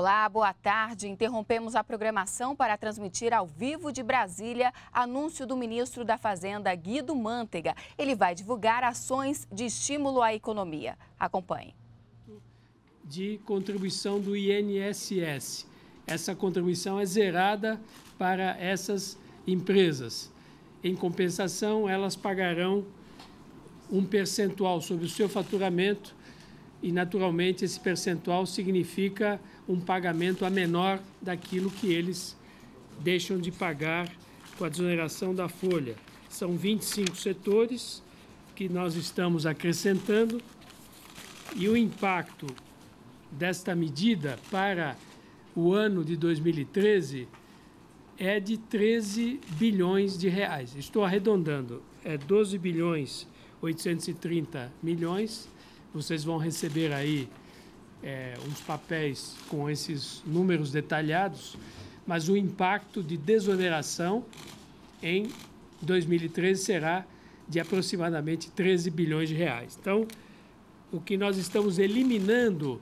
Olá, boa tarde. Interrompemos a programação para transmitir ao vivo de Brasília anúncio do ministro da Fazenda, Guido Mantega. Ele vai divulgar ações de estímulo à economia. Acompanhe. De contribuição do INSS. Essa contribuição é zerada para essas empresas. Em compensação, elas pagarão um percentual sobre o seu faturamento e, naturalmente, esse percentual significa um pagamento a menor daquilo que eles deixam de pagar com a desoneração da folha. São 25 setores que nós estamos acrescentando e o impacto desta medida para o ano de 2013 é de 13 bilhões de reais. Estou arredondando, é 12 bilhões 830 milhões vocês vão receber aí é, uns papéis com esses números detalhados, mas o impacto de desoneração em 2013 será de aproximadamente 13 bilhões de reais. Então, o que nós estamos eliminando,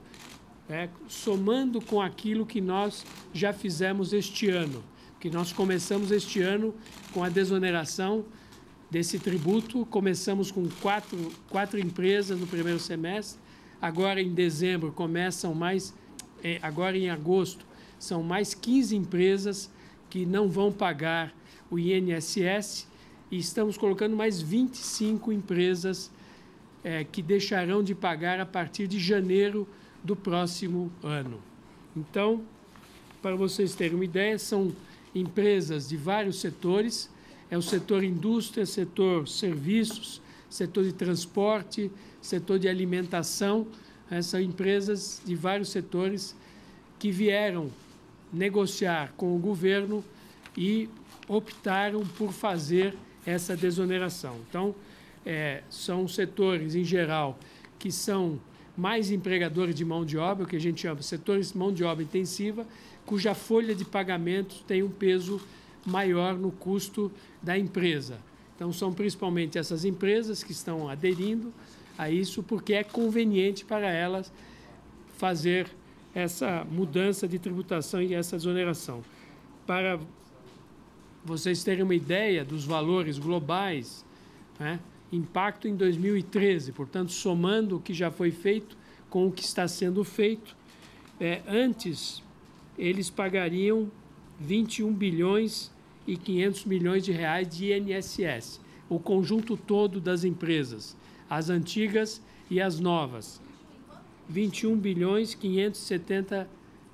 é, somando com aquilo que nós já fizemos este ano, que nós começamos este ano com a desoneração desse tributo. Começamos com quatro, quatro empresas no primeiro semestre. Agora, em dezembro, começam mais. É, agora, em agosto, são mais 15 empresas que não vão pagar o INSS. E estamos colocando mais 25 empresas é, que deixarão de pagar a partir de janeiro do próximo ano. Então, para vocês terem uma ideia, são empresas de vários setores é o setor indústria, setor serviços, setor de transporte, setor de alimentação. São empresas de vários setores que vieram negociar com o governo e optaram por fazer essa desoneração. Então, é, são setores, em geral, que são mais empregadores de mão de obra, o que a gente chama setores de mão de obra intensiva, cuja folha de pagamentos tem um peso maior no custo da empresa. Então, são principalmente essas empresas que estão aderindo a isso, porque é conveniente para elas fazer essa mudança de tributação e essa exoneração. Para vocês terem uma ideia dos valores globais, né? impacto em 2013, portanto, somando o que já foi feito com o que está sendo feito, é, antes eles pagariam 21 bilhões e 500 milhões de reais de INSS, o conjunto todo das empresas, as antigas e as novas. 21 bilhões 570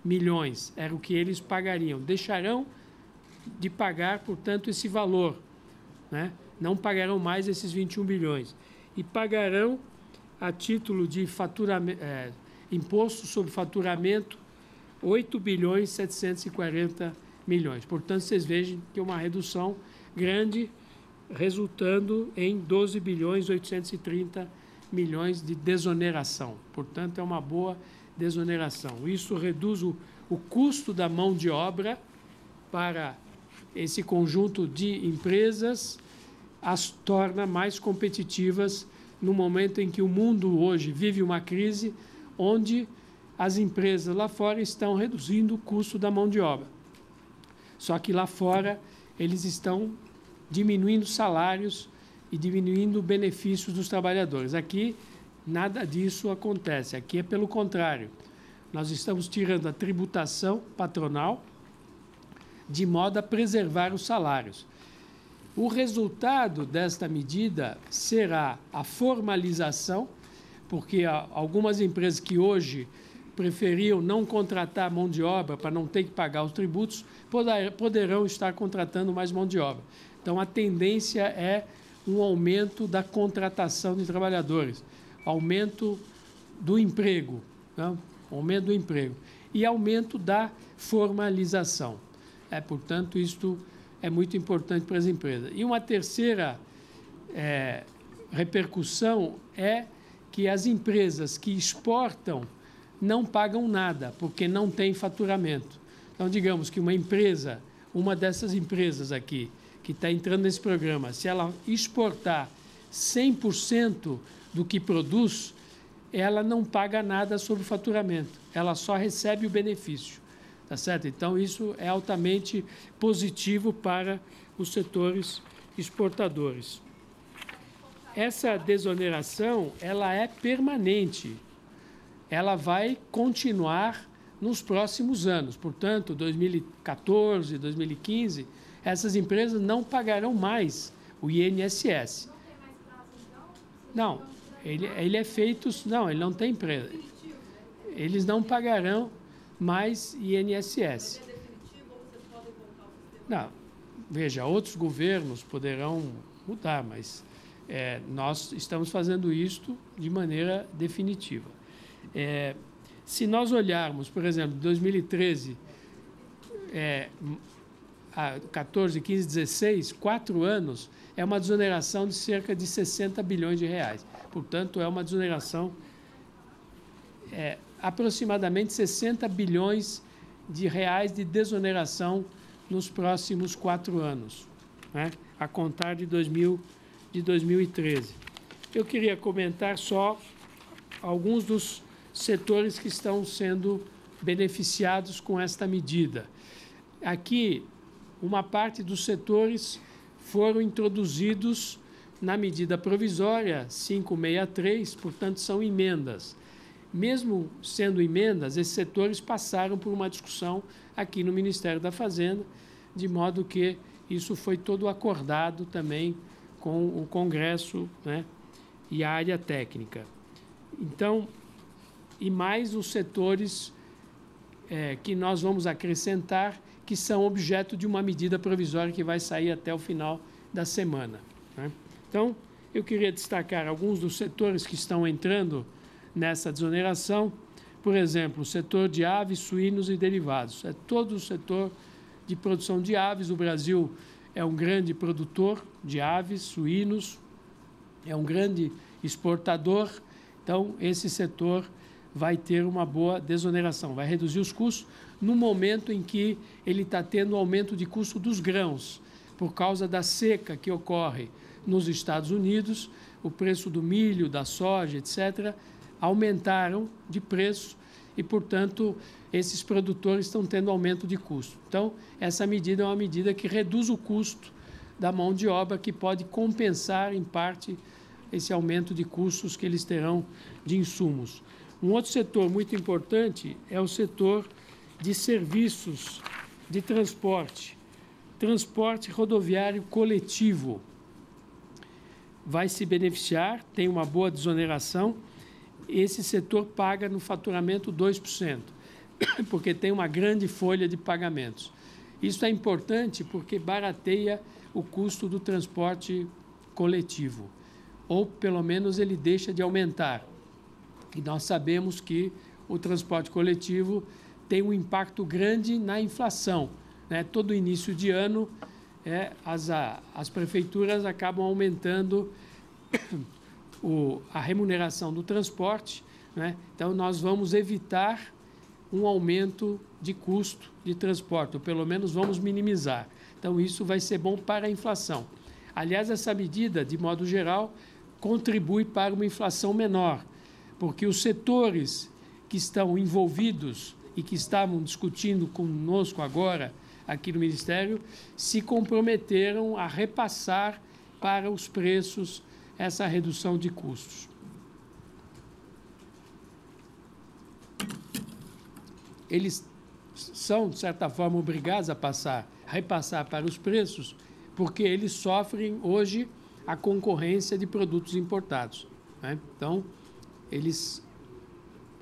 milhões era o que eles pagariam. Deixarão de pagar, portanto, esse valor, né? Não pagarão mais esses 21 bilhões e pagarão a título de faturamento, é, imposto sobre faturamento 8 bilhões 740 milhões milhões. Portanto, vocês vejam que é uma redução grande, resultando em 12 bilhões 830 milhões de desoneração. Portanto, é uma boa desoneração. Isso reduz o, o custo da mão de obra para esse conjunto de empresas, as torna mais competitivas no momento em que o mundo hoje vive uma crise onde as empresas lá fora estão reduzindo o custo da mão de obra. Só que lá fora eles estão diminuindo salários e diminuindo benefícios dos trabalhadores. Aqui nada disso acontece. Aqui é pelo contrário. Nós estamos tirando a tributação patronal de modo a preservar os salários. O resultado desta medida será a formalização, porque algumas empresas que hoje preferiam não contratar mão de obra para não ter que pagar os tributos, poderão estar contratando mais mão de obra. Então, a tendência é um aumento da contratação de trabalhadores, aumento do emprego, né? aumento do emprego e aumento da formalização. É, portanto, isto é muito importante para as empresas. E uma terceira é, repercussão é que as empresas que exportam não pagam nada, porque não tem faturamento. Então, digamos que uma empresa, uma dessas empresas aqui, que está entrando nesse programa, se ela exportar 100% do que produz, ela não paga nada sobre o faturamento, ela só recebe o benefício. Tá certo? Então, isso é altamente positivo para os setores exportadores. Essa desoneração, ela é permanente. Ela vai continuar nos próximos anos. Portanto, 2014, 2015, essas empresas não pagarão mais o INSS. Não, ele, ele é feito. Não, ele não tem empresa. Eles não pagarão mais INSS. Não, veja, outros governos poderão mudar, mas é, nós estamos fazendo isto de maneira definitiva. É, se nós olharmos, por exemplo, 2013, é, a 14, 15, 16, quatro anos, é uma desoneração de cerca de 60 bilhões de reais. Portanto, é uma desoneração é, aproximadamente 60 bilhões de reais de desoneração nos próximos quatro anos, né, a contar de, 2000, de 2013. Eu queria comentar só alguns dos setores que estão sendo beneficiados com esta medida. Aqui, uma parte dos setores foram introduzidos na medida provisória 563, portanto, são emendas. Mesmo sendo emendas, esses setores passaram por uma discussão aqui no Ministério da Fazenda, de modo que isso foi todo acordado também com o Congresso né, e a área técnica. Então, e mais os setores é, que nós vamos acrescentar, que são objeto de uma medida provisória que vai sair até o final da semana. Né? Então, eu queria destacar alguns dos setores que estão entrando nessa desoneração. Por exemplo, o setor de aves, suínos e derivados. É todo o setor de produção de aves. O Brasil é um grande produtor de aves, suínos, é um grande exportador. Então, esse setor vai ter uma boa desoneração, vai reduzir os custos no momento em que ele está tendo aumento de custo dos grãos, por causa da seca que ocorre nos Estados Unidos, o preço do milho, da soja, etc., aumentaram de preço e, portanto, esses produtores estão tendo aumento de custo. Então, essa medida é uma medida que reduz o custo da mão de obra, que pode compensar, em parte, esse aumento de custos que eles terão de insumos. Um outro setor muito importante é o setor de serviços de transporte, transporte rodoviário coletivo. Vai se beneficiar, tem uma boa desoneração. Esse setor paga no faturamento 2%, porque tem uma grande folha de pagamentos. Isso é importante porque barateia o custo do transporte coletivo, ou pelo menos ele deixa de aumentar. E nós sabemos que o transporte coletivo tem um impacto grande na inflação. Né? Todo início de ano, é, as, as prefeituras acabam aumentando o, a remuneração do transporte. Né? Então, nós vamos evitar um aumento de custo de transporte, ou pelo menos vamos minimizar. Então, isso vai ser bom para a inflação. Aliás, essa medida, de modo geral, contribui para uma inflação menor, porque os setores que estão envolvidos e que estavam discutindo conosco agora aqui no Ministério se comprometeram a repassar para os preços essa redução de custos. Eles são, de certa forma, obrigados a passar, repassar para os preços, porque eles sofrem hoje a concorrência de produtos importados. Né? Então, eles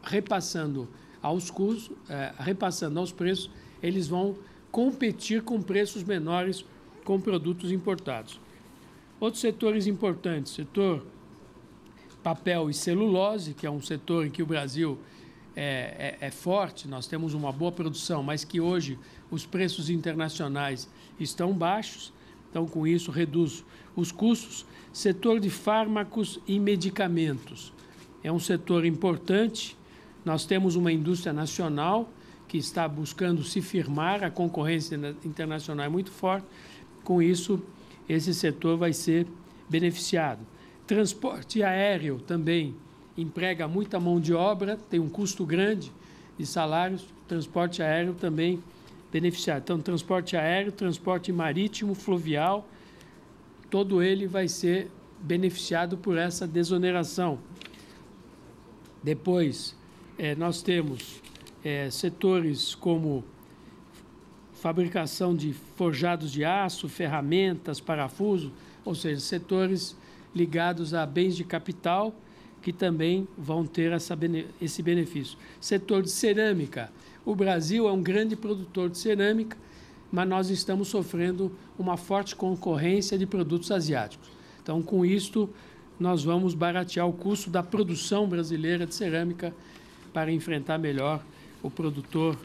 repassando aos custos, é, repassando aos preços, eles vão competir com preços menores com produtos importados. Outros setores importantes, setor papel e celulose, que é um setor em que o Brasil é, é, é, forte, nós temos uma boa produção, mas que hoje os preços internacionais estão baixos, então com isso reduz os custos. Setor de fármacos e medicamentos, é um setor importante. Nós temos uma indústria nacional que está buscando se firmar, a concorrência internacional é muito forte. Com isso, esse setor vai ser beneficiado. Transporte aéreo também emprega muita mão de obra, tem um custo grande de salários, transporte aéreo também beneficiado. Então, transporte aéreo, transporte marítimo, fluvial, todo ele vai ser beneficiado por essa desoneração. Depois, é, nós temos é, setores como fabricação de forjados de aço, ferramentas, parafuso, ou seja, setores ligados a bens de capital que também vão ter essa, esse benefício. Setor de cerâmica. O Brasil é um grande produtor de cerâmica, mas nós estamos sofrendo uma forte concorrência de produtos asiáticos. Então, com isto, nós vamos baratear o custo da produção brasileira de cerâmica para enfrentar melhor o produtor,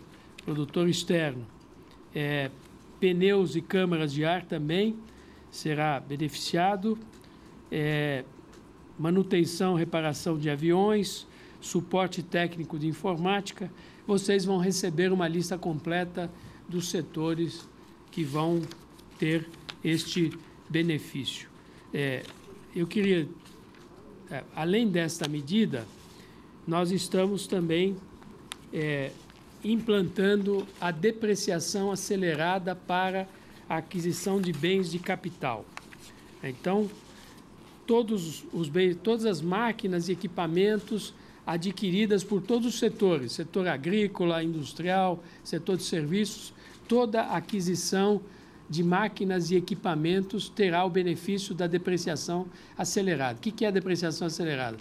produtor externo. É, pneus e câmaras de ar também será beneficiado. É, manutenção, reparação de aviões, suporte técnico de informática. Vocês vão receber uma lista completa dos setores que vão ter este benefício. É, eu queria, além desta medida, nós estamos também é, implantando a depreciação acelerada para a aquisição de bens de capital. Então, todos os bens, todas as máquinas e equipamentos adquiridas por todos os setores, setor agrícola, industrial, setor de serviços, toda aquisição de máquinas e equipamentos terá o benefício da depreciação acelerada. O que é a depreciação acelerada?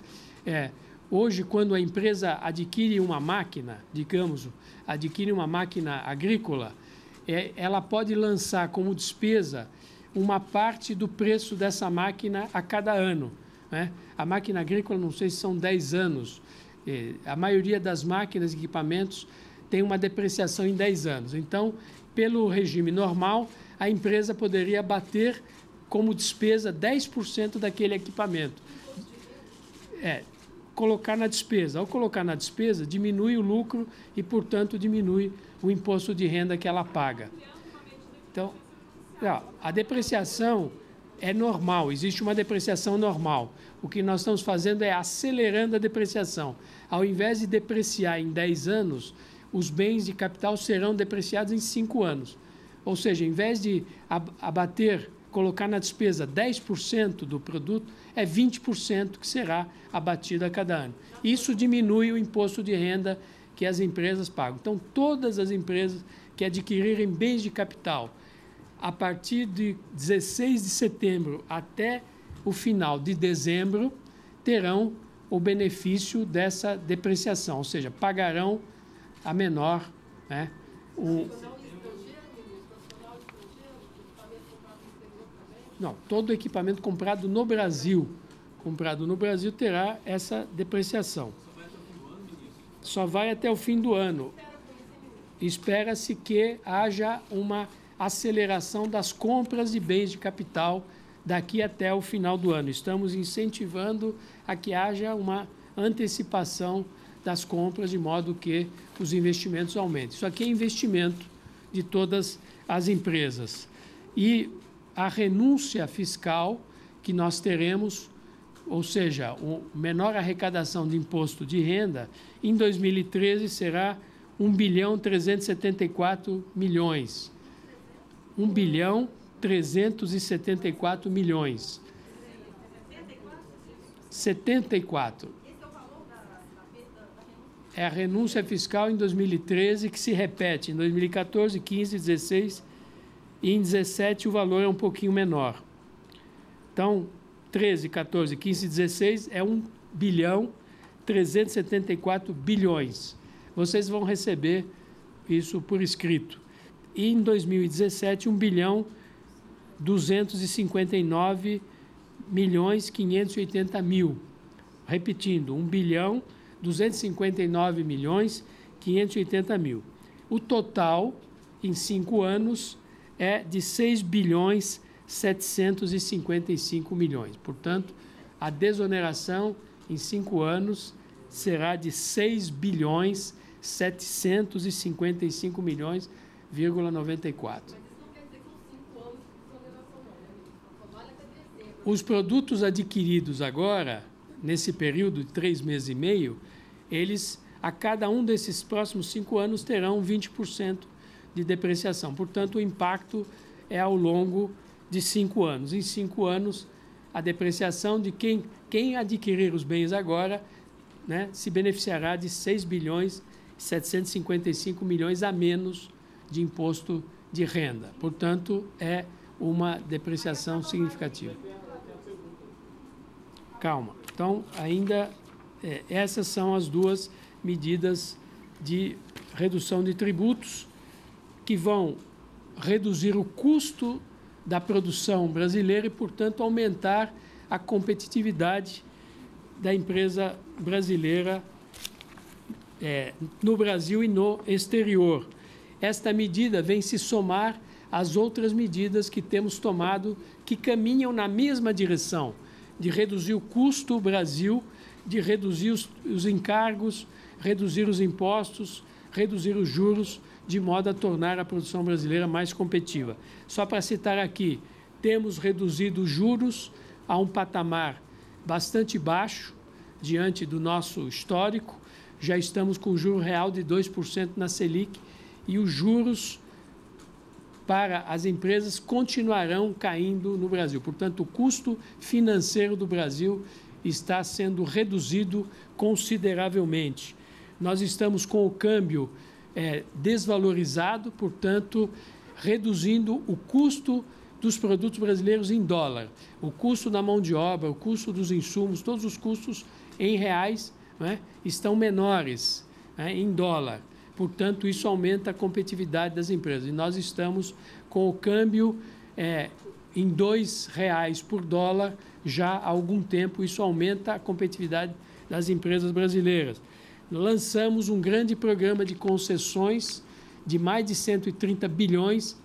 É, hoje, quando a empresa adquire uma máquina, digamos, adquire uma máquina agrícola, é, ela pode lançar como despesa uma parte do preço dessa máquina a cada ano. Né? A máquina agrícola, não sei se são 10 anos. É, a maioria das máquinas e equipamentos tem uma depreciação em 10 anos. Então, pelo regime normal, a empresa poderia bater como despesa 10% daquele equipamento. É, colocar na despesa. Ao colocar na despesa, diminui o lucro e, portanto, diminui o imposto de renda que ela paga. Então, a depreciação é normal, existe uma depreciação normal. O que nós estamos fazendo é acelerando a depreciação. Ao invés de depreciar em 10 anos, os bens de capital serão depreciados em 5 anos. Ou seja, em vez de abater, colocar na despesa 10% do produto, é 20% que será abatido a cada ano. Isso diminui o imposto de renda que as empresas pagam. Então, todas as empresas que adquirirem bens de capital a partir de 16 de setembro até o final de dezembro, terão o benefício dessa depreciação, ou seja, pagarão a menor. Né, o... Não, todo equipamento comprado no Brasil, comprado no Brasil, terá essa depreciação. Só vai até o fim do ano. Espera-se que haja uma aceleração das compras de bens de capital daqui até o final do ano. Estamos incentivando a que haja uma antecipação das compras de modo que os investimentos aumentem. Isso aqui é investimento de todas as empresas. E a renúncia fiscal que nós teremos, ou seja, o menor arrecadação de imposto de renda, em 2013 será 1 bilhão 374 milhões 1 bilhão 374 milhões. 74. É a renúncia fiscal em 2013 que se repete em 2014, 15, 16 e em 17 o valor é um pouquinho menor. Então, 13, 14, 15 e 16 é 1 bilhão 374 bilhões. Vocês vão receber isso por escrito e em 2017 1 bilhão 259 milhões 580 mil. Repetindo, 1 bilhão 259 milhões 580 mil. O total em cinco anos é de 6 bilhões 755 milhões. Portanto, a desoneração em cinco anos será de 6 bilhões 755 milhões 0,94. Os produtos adquiridos agora, nesse período de três meses e meio, eles, a cada um desses próximos cinco anos, terão 20% de depreciação. Portanto, o impacto é ao longo de cinco anos. Em cinco anos, a depreciação de quem, quem adquirir os bens agora né, se beneficiará de 6 bilhões e 755 milhões a menos de imposto de renda. Portanto, é uma depreciação significativa. Calma. Então, ainda é, essas são as duas medidas de redução de tributos que vão reduzir o custo da produção brasileira e, portanto, aumentar a competitividade da empresa brasileira é, no Brasil e no exterior. Esta medida vem se somar às outras medidas que temos tomado que caminham na mesma direção de reduzir o custo do Brasil, de reduzir os, os encargos, reduzir os impostos, reduzir os juros, de modo a tornar a produção brasileira mais competitiva. Só para citar aqui, temos reduzido os juros a um patamar bastante baixo diante do nosso histórico. Já estamos com o juro real de 2% na Selic e os juros para as empresas continuarão caindo no Brasil. Portanto, o custo financeiro do Brasil está sendo reduzido consideravelmente. Nós estamos com o câmbio é, desvalorizado, portanto, reduzindo o custo dos produtos brasileiros em dólar. O custo da mão de obra, o custo dos insumos, todos os custos em reais né, estão menores né, em dólar. Portanto, isso aumenta a competitividade das empresas. E nós estamos com o câmbio é, em R$ reais por dólar já há algum tempo. Isso aumenta a competitividade das empresas brasileiras. Lançamos um grande programa de concessões de mais de 130 bilhões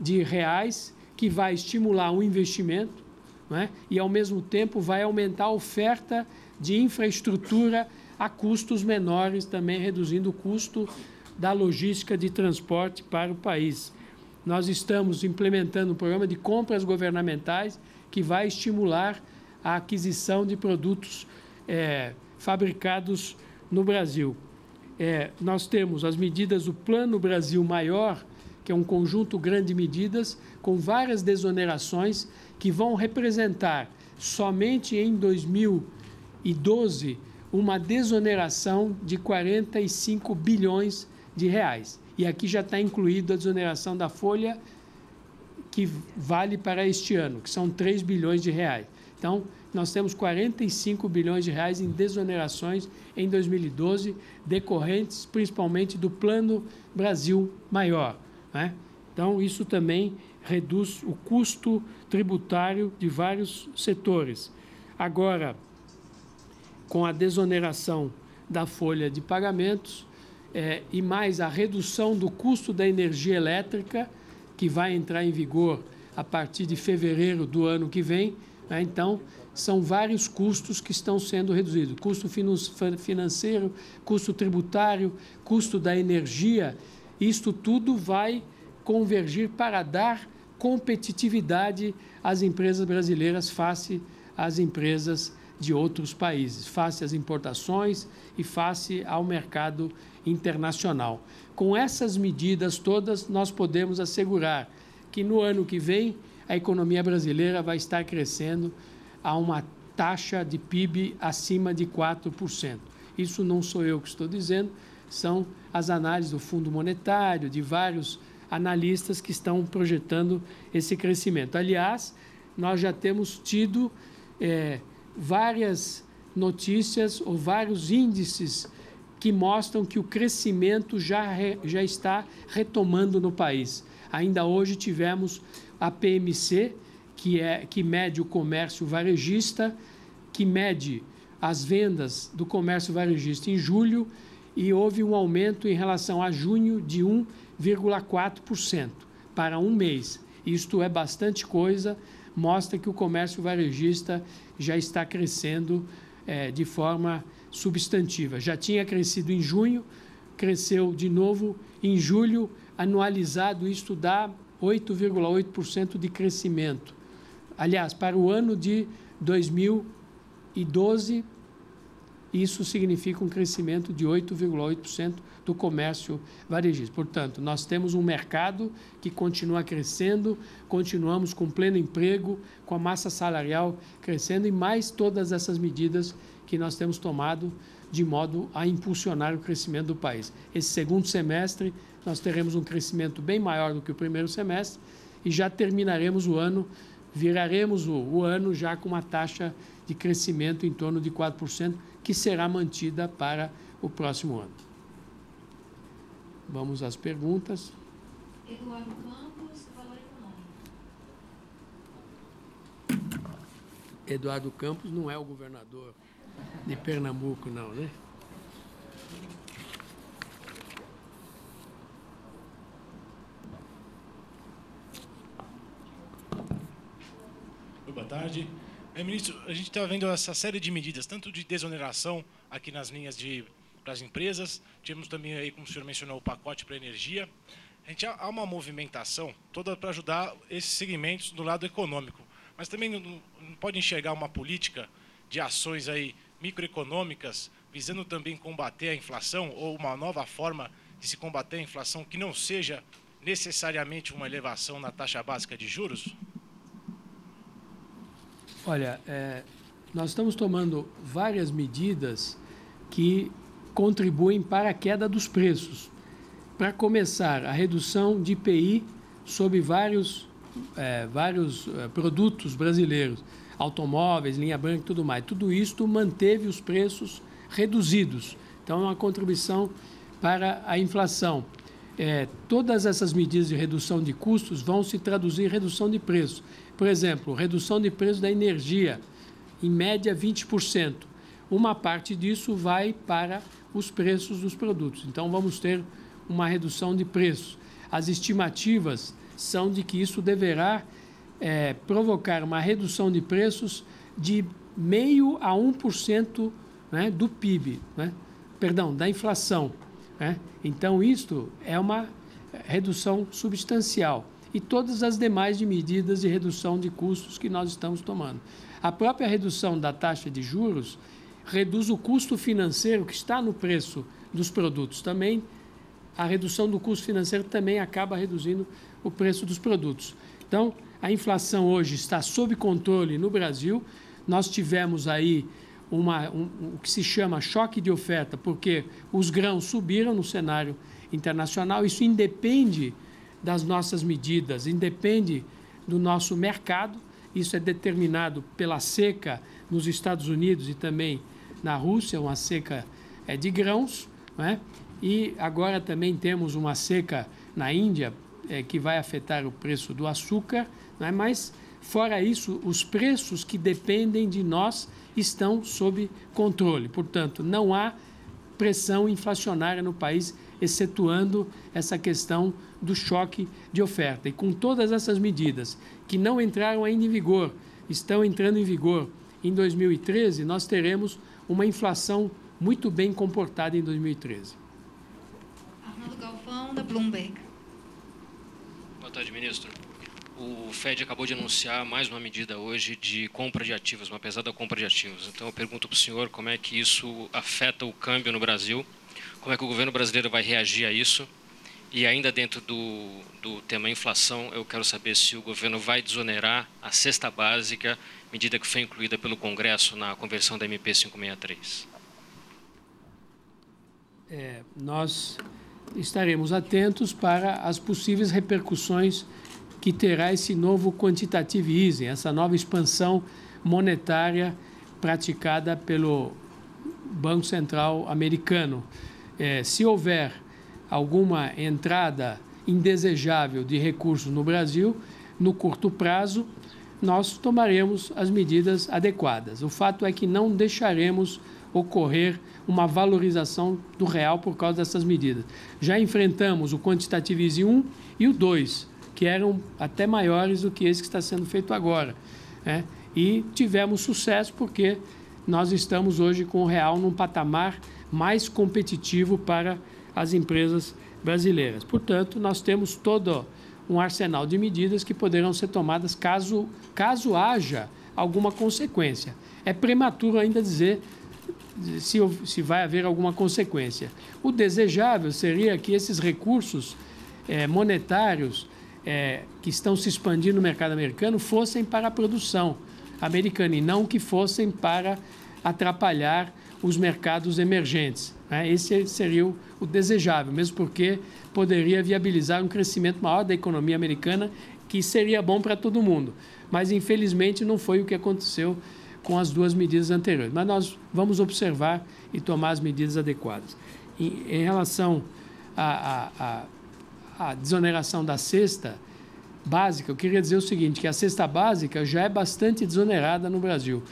de reais que vai estimular o investimento é? e, ao mesmo tempo, vai aumentar a oferta de infraestrutura a custos menores, também reduzindo o custo da logística de transporte para o país. Nós estamos implementando um programa de compras governamentais que vai estimular a aquisição de produtos é, fabricados no Brasil. É, nós temos as medidas do Plano Brasil Maior, que é um conjunto grande de medidas com várias desonerações que vão representar somente em 2012 uma desoneração de 45 bilhões de reais. E aqui já está incluída a desoneração da folha que vale para este ano, que são 3 bilhões de reais. Então, nós temos 45 bilhões de reais em desonerações em 2012, decorrentes principalmente do Plano Brasil Maior. Né? Então, isso também reduz o custo tributário de vários setores. Agora, com a desoneração da folha de pagamentos é, e mais a redução do custo da energia elétrica, que vai entrar em vigor a partir de fevereiro do ano que vem. Né? Então, são vários custos que estão sendo reduzidos: custo financeiro, custo tributário, custo da energia. Isto tudo vai convergir para dar competitividade às empresas brasileiras face às empresas de outros países, face às importações e face ao mercado internacional. Com essas medidas todas, nós podemos assegurar que no ano que vem a economia brasileira vai estar crescendo a uma taxa de PIB acima de 4%. Isso não sou eu que estou dizendo, são as análises do Fundo Monetário, de vários analistas que estão projetando esse crescimento. Aliás, nós já temos tido é, várias notícias ou vários índices que mostram que o crescimento já, re, já está retomando no país. Ainda hoje tivemos a PMC, que, é, que mede o comércio varejista, que mede as vendas do comércio varejista em julho, e houve um aumento em relação a junho de 1,4% para um mês. Isto é bastante coisa, mostra que o comércio varejista já está crescendo é, de forma substantiva. Já tinha crescido em junho, cresceu de novo em julho, anualizado, isto dá 8,8% de crescimento. Aliás, para o ano de 2000, 2012, isso significa um crescimento de 8,8% do comércio varejista. Portanto, nós temos um mercado que continua crescendo, continuamos com pleno emprego, com a massa salarial crescendo e mais todas essas medidas que nós temos tomado de modo a impulsionar o crescimento do país. Esse segundo semestre nós teremos um crescimento bem maior do que o primeiro semestre e já terminaremos o ano, viraremos o, o ano já com uma taxa de crescimento em torno de 4%, que será mantida para o próximo ano. Vamos às perguntas. Eduardo Campos, Valor Econômico. Eduardo Campos não é o governador de Pernambuco, não, né? Boa tarde. É, ministro, a gente está vendo essa série de medidas, tanto de desoneração aqui nas linhas de para as empresas, tivemos também aí, como o senhor mencionou, o pacote para energia. A gente há uma movimentação toda para ajudar esses segmentos do lado econômico, mas também não, não pode enxergar uma política de ações aí microeconômicas visando também combater a inflação ou uma nova forma de se combater a inflação que não seja necessariamente uma elevação na taxa básica de juros? Olha, é, nós estamos tomando várias medidas que contribuem para a queda dos preços. Para começar, a redução de IPI sobre vários, é, vários é, produtos brasileiros, automóveis, linha branca e tudo mais. Tudo isto manteve os preços reduzidos. Então, é uma contribuição para a inflação. É, todas essas medidas de redução de custos vão se traduzir em redução de preços. Por exemplo, redução de preço da energia, em média 20%. Uma parte disso vai para os preços dos produtos. Então, vamos ter uma redução de preços. As estimativas são de que isso deverá é, provocar uma redução de preços de meio a 1% né, do PIB, né? perdão, da inflação. Né? Então, isto é uma redução substancial e todas as demais de medidas de redução de custos que nós estamos tomando. A própria redução da taxa de juros reduz o custo financeiro que está no preço dos produtos também. A redução do custo financeiro também acaba reduzindo o preço dos produtos. Então, a inflação hoje está sob controle no Brasil. Nós tivemos aí uma, um, o que se chama choque de oferta, porque os grãos subiram no cenário internacional. Isso independe das nossas medidas, independe do nosso mercado. Isso é determinado pela seca nos Estados Unidos e também na Rússia, uma seca é, de grãos. Né? E agora também temos uma seca na Índia é, que vai afetar o preço do açúcar. Né? Mas, fora isso, os preços que dependem de nós estão sob controle. Portanto, não há pressão inflacionária no país, excetuando essa questão do choque de oferta. E com todas essas medidas que não entraram ainda em vigor, estão entrando em vigor em 2013, nós teremos uma inflação muito bem comportada em 2013. Arnaldo Galvão, da Bloomberg. Boa tarde, ministro. O Fed acabou de anunciar mais uma medida hoje de compra de ativos, uma pesada compra de ativos. Então eu pergunto para o senhor como é que isso afeta o câmbio no Brasil, como é que o governo brasileiro vai reagir a isso e ainda dentro do, do tema inflação, eu quero saber se o governo vai desonerar a cesta básica, medida que foi incluída pelo Congresso na conversão da MP 563. É, nós estaremos atentos para as possíveis repercussões que terá esse novo quantitative easing, essa nova expansão monetária praticada pelo Banco Central americano. É, se houver alguma entrada indesejável de recursos no Brasil, no curto prazo, nós tomaremos as medidas adequadas. O fato é que não deixaremos ocorrer uma valorização do real por causa dessas medidas. Já enfrentamos o quantitative easing 1 e o 2, que eram até maiores do que esse que está sendo feito agora. Né? E tivemos sucesso porque nós estamos hoje com o real num patamar mais competitivo para as empresas brasileiras. Portanto, nós temos todo um arsenal de medidas que poderão ser tomadas caso, caso haja alguma consequência. É prematuro ainda dizer se, se vai haver alguma consequência. O desejável seria que esses recursos é, monetários é, que estão se expandindo no mercado americano fossem para a produção americana e não que fossem para atrapalhar os mercados emergentes. Né? Esse seria o, o desejável, mesmo porque poderia viabilizar um crescimento maior da economia americana, que seria bom para todo mundo. Mas, infelizmente, não foi o que aconteceu com as duas medidas anteriores. Mas nós vamos observar e tomar as medidas adequadas. Em, em relação à, à, à desoneração da cesta básica, eu queria dizer o seguinte, que a cesta básica já é bastante desonerada no Brasil.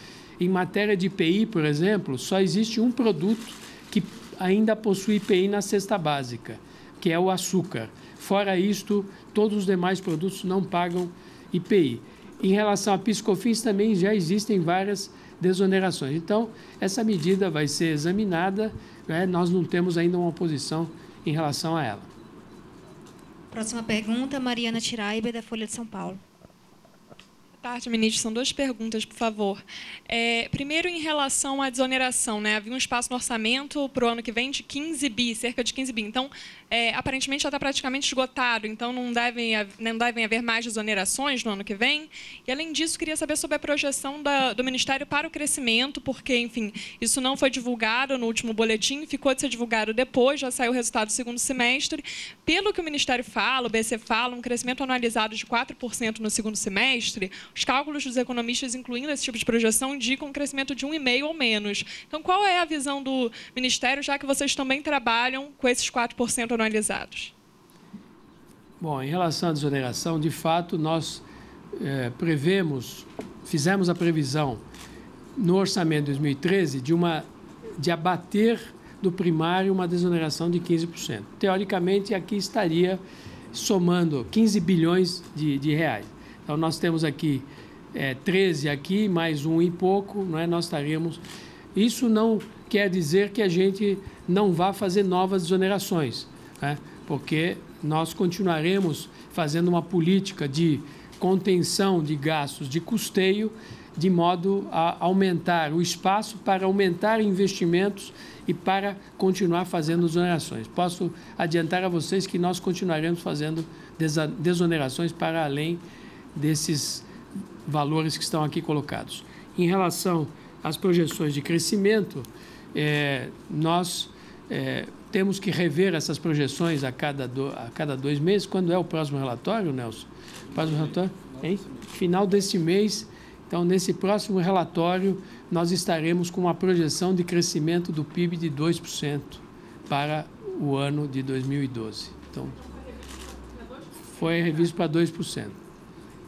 Em matéria de IPI, por exemplo, só existe um produto que ainda possui IPI na cesta básica, que é o açúcar. Fora isto, todos os demais produtos não pagam IPI. Em relação a piscofins, também já existem várias desonerações. Então, essa medida vai ser examinada, né? nós não temos ainda uma posição em relação a ela. Próxima pergunta, Mariana Tiraiba, da Folha de São Paulo tarde, ministro. São duas perguntas, por favor. É, primeiro, em relação à desoneração, né? havia um espaço no orçamento para o ano que vem de 15 bi, cerca de 15 bi. Então, é, aparentemente já está praticamente esgotado, então não devem, não devem haver mais desonerações no ano que vem. E, além disso, queria saber sobre a projeção da, do Ministério para o crescimento, porque, enfim, isso não foi divulgado no último boletim, ficou de ser divulgado depois, já saiu o resultado do segundo semestre. Pelo que o Ministério fala, o BC fala, um crescimento anualizado de 4% no segundo semestre, os cálculos dos economistas, incluindo esse tipo de projeção, indicam um crescimento de 1,5% ou menos. Então, qual é a visão do Ministério, já que vocês também trabalham com esses 4% anualizados? Bom, em relação à desoneração, de fato, nós é, prevemos, fizemos a previsão no orçamento de 2013 de, uma, de abater do primário uma desoneração de 15%. Teoricamente, aqui estaria somando 15 bilhões de, de reais. Então, nós temos aqui é, 13 aqui, mais um e pouco, não é? nós estaríamos. Isso não quer dizer que a gente não vá fazer novas desonerações, né? porque nós continuaremos fazendo uma política de contenção de gastos de custeio, de modo a aumentar o espaço para aumentar investimentos e para continuar fazendo desonerações. Posso adiantar a vocês que nós continuaremos fazendo desonerações para além desses valores que estão aqui colocados. Em relação às projeções de crescimento, é, nós é, temos que rever essas projeções a cada, do, a cada dois meses. Quando é o próximo relatório, Nelson? próximo relatório? Hein? Final deste mês. Então, nesse próximo relatório, nós estaremos com uma projeção de crescimento do PIB de 2% para o ano de 2012. Então, foi revisto para 2%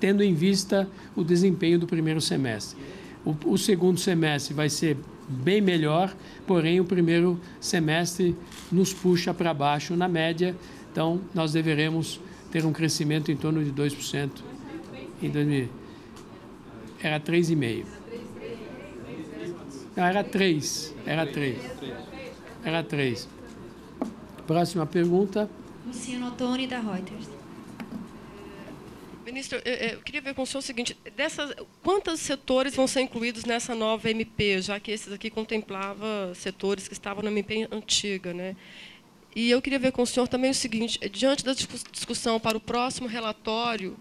tendo em vista o desempenho do primeiro semestre. O, o segundo semestre vai ser bem melhor, porém o primeiro semestre nos puxa para baixo na média, então nós deveremos ter um crescimento em torno de 2% em 2000. Era 3,5. Não, era 3. Era 3. Era 3. Próxima pergunta. Luciano Ottoni, da Reuters. Ministro, eu, queria ver com o senhor o seguinte: dessas, quantos setores vão ser incluídos nessa nova MP, já que esses aqui contemplava setores que estavam na MP antiga, né? E eu queria ver com o senhor também o seguinte: diante da discussão para o próximo relatório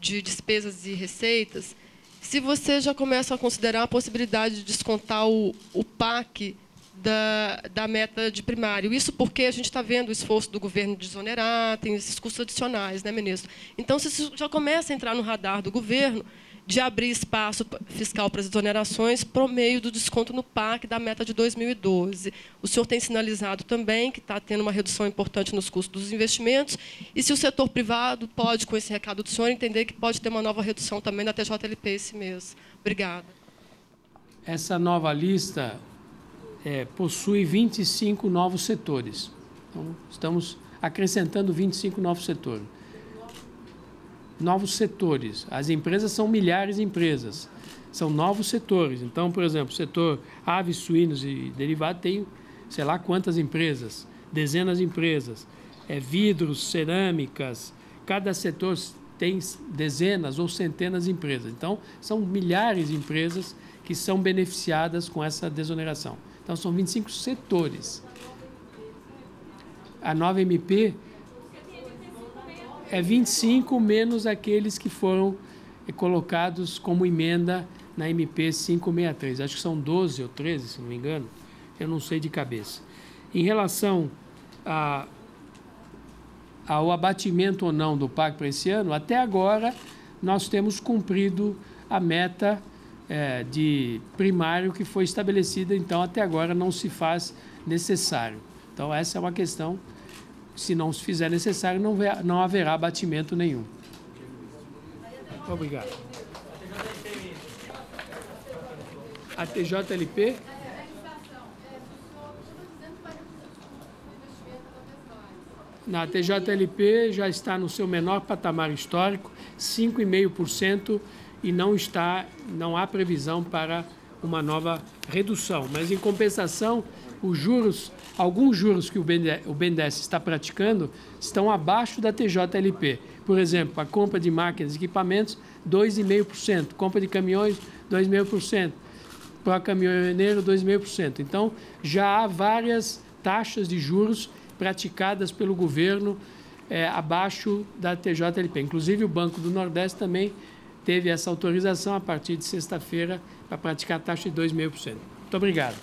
de despesas e receitas, se você já começa a considerar a possibilidade de descontar o, o PAC da, da meta de primário. Isso porque a gente está vendo o esforço do governo de desonerar, tem esses custos adicionais, né, ministro? Então, se isso já começa a entrar no radar do governo de abrir espaço fiscal para as exonerações por meio do desconto no PAC da meta de 2012. O senhor tem sinalizado também que está tendo uma redução importante nos custos dos investimentos, e se o setor privado pode, com esse recado do senhor, entender que pode ter uma nova redução também da TJLP esse mês. Obrigada. Essa nova lista é, possui 25 novos setores. Então, estamos acrescentando 25 novos setores. Novos setores. As empresas são milhares de empresas. São novos setores. Então, por exemplo, o setor aves, suínos e derivados tem sei lá quantas empresas, dezenas de empresas. É, vidros, cerâmicas. Cada setor tem dezenas ou centenas de empresas. Então, são milhares de empresas que são beneficiadas com essa desoneração. Então, são 25 setores. A nova MP é 25 menos aqueles que foram colocados como emenda na MP 563. Acho que são 12 ou 13, se não me engano. Eu não sei de cabeça. Em relação a, ao abatimento ou não do PAC para esse ano, até agora nós temos cumprido a meta é, de primário que foi estabelecida, então até agora não se faz necessário. Então essa é uma questão, se não se fizer necessário, não, não haverá abatimento nenhum. Obrigado. A TJLP na TJLP já está no seu menor patamar histórico, 5,5%, e não está, não há previsão para uma nova redução. Mas em compensação, os juros, alguns juros que o BNDES está praticando estão abaixo da TJLP. Por exemplo, a compra de máquinas e equipamentos, 2,5%, compra de caminhões, 2,5%, para caminhoneiro, 2,5%. Então, já há várias taxas de juros praticadas pelo governo é, abaixo da TJLP. Inclusive, o Banco do Nordeste também teve essa autorização a partir de sexta-feira para praticar a taxa de 2,5%. Muito obrigado.